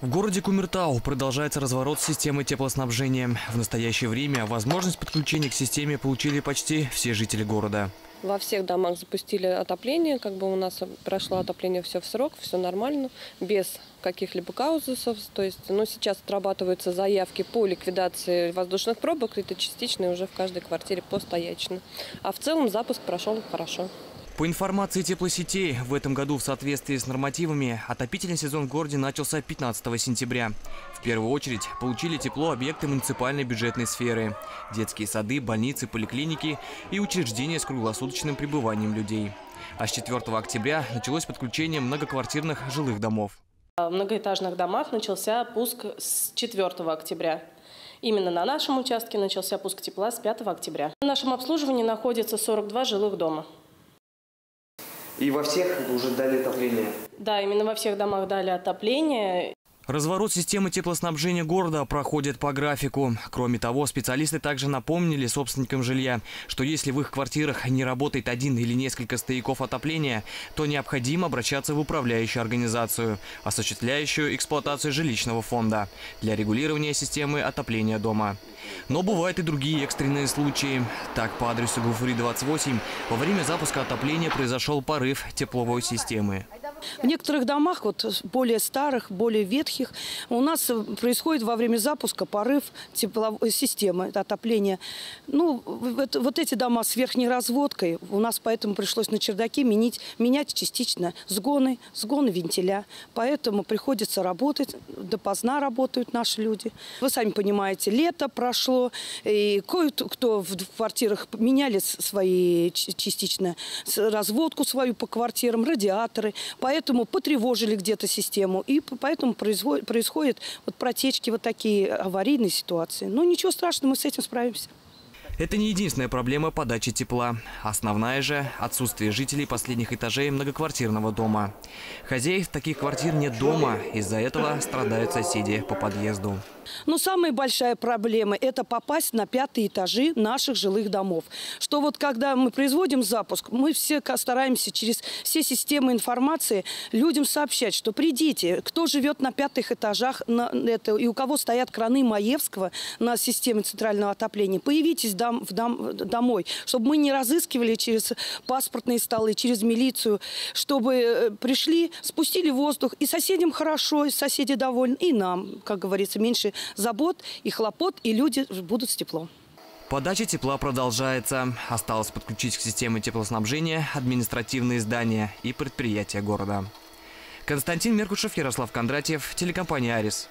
В городе Кумертау продолжается разворот системы теплоснабжения. В настоящее время возможность подключения к системе получили почти все жители города. Во всех домах запустили отопление, как бы у нас прошло отопление все в срок, все нормально, без каких-либо казусов. То есть, ну, сейчас отрабатываются заявки по ликвидации воздушных пробок, это частично уже в каждой квартире постоячно. А в целом запуск прошел хорошо. По информации теплосетей, в этом году в соответствии с нормативами отопительный сезон в городе начался 15 сентября. В первую очередь получили тепло объекты муниципальной бюджетной сферы – детские сады, больницы, поликлиники и учреждения с круглосуточным пребыванием людей. А с 4 октября началось подключение многоквартирных жилых домов. В многоэтажных домах начался пуск с 4 октября. Именно на нашем участке начался пуск тепла с 5 октября. В нашем обслуживании находится 42 жилых дома. И во всех уже дали отопление? Да, именно во всех домах дали отопление. Разворот системы теплоснабжения города проходит по графику. Кроме того, специалисты также напомнили собственникам жилья, что если в их квартирах не работает один или несколько стояков отопления, то необходимо обращаться в управляющую организацию, осуществляющую эксплуатацию жилищного фонда для регулирования системы отопления дома. Но бывают и другие экстренные случаи. Так, по адресу Гуфри 28 во время запуска отопления произошел порыв тепловой системы. В некоторых домах, вот более старых, более ветхих, у нас происходит во время запуска порыв тепловой системы отопления. Ну, вот эти дома с верхней разводкой, у нас поэтому пришлось на чердаке менять, менять частично сгоны, сгоны вентиля. Поэтому приходится работать, допоздна работают наши люди. Вы сами понимаете, лето прошло, и кое-кто в квартирах меняли свои частично разводку свою по квартирам, радиаторы. Поэтому потревожили где-то систему, и поэтому происходят, происходят вот протечки, вот такие аварийные ситуации. Но ничего страшного, мы с этим справимся. Это не единственная проблема подачи тепла. Основная же – отсутствие жителей последних этажей многоквартирного дома. Хозяев таких квартир нет дома, из-за этого страдают соседи по подъезду. Но самая большая проблема – это попасть на пятые этажи наших жилых домов. Что вот когда мы производим запуск, мы все стараемся через все системы информации людям сообщать, что придите, кто живет на пятых этажах на это, и у кого стоят краны Маевского на системе центрального отопления, появитесь дом, в дом, домой, чтобы мы не разыскивали через паспортные столы, через милицию, чтобы э, пришли, спустили воздух, и соседям хорошо, и соседи довольны, и нам, как говорится, меньше забот и хлопот, и люди будут с теплом. Подача тепла продолжается. Осталось подключить к системе теплоснабжения административные здания и предприятия города. Константин Меркушев, Ярослав Кондратьев, телекомпания «Арис».